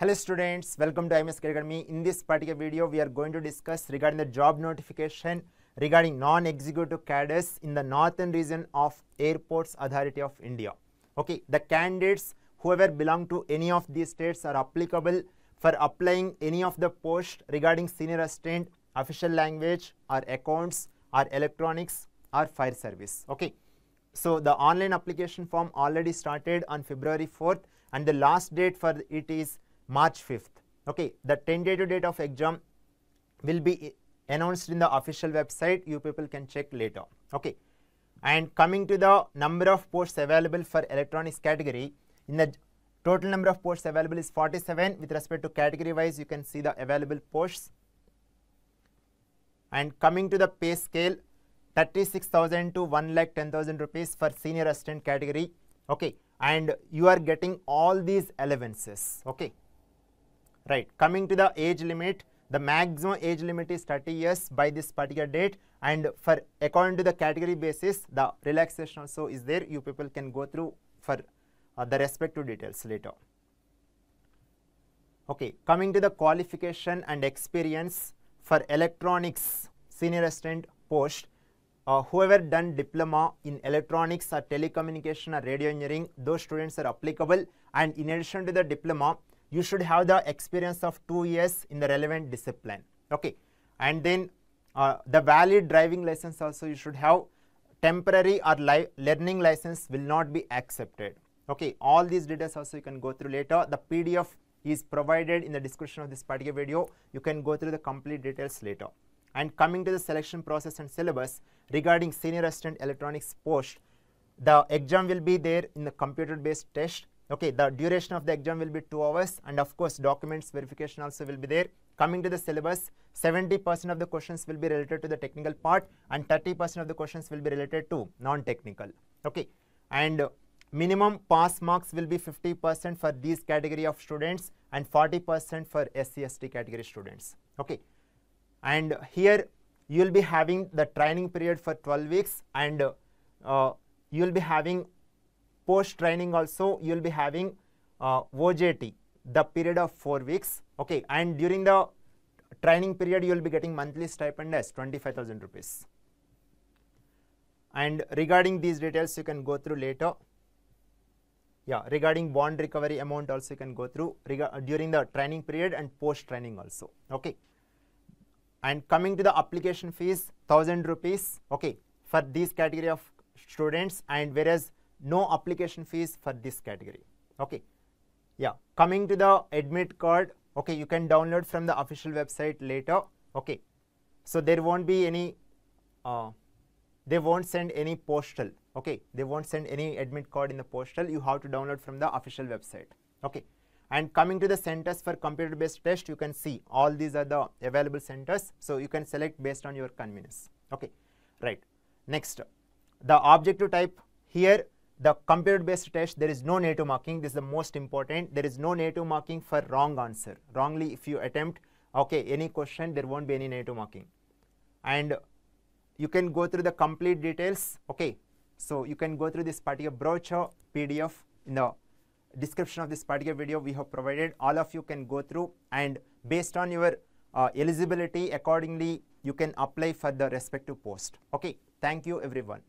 Hello students, welcome to IMS GATE Academy. In this particular video, we are going to discuss regarding the job notification regarding non-executive cadres in the northern region of Airports Authority of India. Okay, the candidates whoever belong to any of these states are applicable for applying any of the post regarding senior assistant, official language or accounts or electronics or fire service. Okay. So the online application form already started on February 4th and the last date for it is March 5th. Okay, the tentative date of exam will be announced in the official website. You people can check later. Okay, and coming to the number of posts available for electronics category, in the total number of posts available is 47. With respect to category wise, you can see the available posts. And coming to the pay scale, 36,000 to 1 lakh 10,000 rupees for senior assistant category. Okay, and you are getting all these allowances. Okay, right. Coming to the age limit, the maximum age limit is 30 years by this particular date, and for according to the category basis, the relaxation also is there. You people can go through for uh, the respective details later. Okay, coming to the qualification and experience for electronics senior assistant post uh, whoever done diploma in electronics or telecommunication or radio engineering those students are applicable and in addition to the diploma you should have the experience of two years in the relevant discipline okay? And then uh, the valid driving license also you should have. Temporary or learning license will not be accepted okay? All these details also you can go through later. The pdf is provided in the description of this particular video. You can go through the complete details later. And coming to the selection process and syllabus regarding senior assistant electronics post the exam will be there in the computer based test okay the duration of the exam will be 2 hours and of course documents verification also will be there coming to the syllabus 70% of the questions will be related to the technical part and 30% of the questions will be related to non technical okay and minimum pass marks will be 50% for these category of students and 40% for SCST category students. Okay, and here you will be having the training period for 12 weeks and uh, you will be having post training also you will be having uh, OJT the period of 4 weeks okay? And during the training period you will be getting monthly stipend as 25000 rupees. And regarding these details you can go through later. Yeah regarding bond recovery amount also you can go through during the training period and post training also okay? And coming to the application fees 1000 rupees okay for this category of students. And whereas no application fees for this category. Okay. Yeah. Coming to the admit card. Okay you can download from the official website later. Okay. So there won't be any uh, they won't send any postal. Okay. They won't send any admit card in the postal. You have to download from the official website. Okay. And coming to the centers for computer based test you can see all these are the available centers. So you can select based on your convenience. Okay. Right. Next the objective type here the computer based test there is no negative marking. This is the most important. There is no negative marking for wrong answer. Wrongly if you attempt okay any question there won't be any negative marking. And you can go through the complete details okay. So you can go through this particular brochure pdf in the description of this particular video we have provided. All of you can go through and based on your uh, eligibility accordingly you can apply for the respective post. Okay. Thank you everyone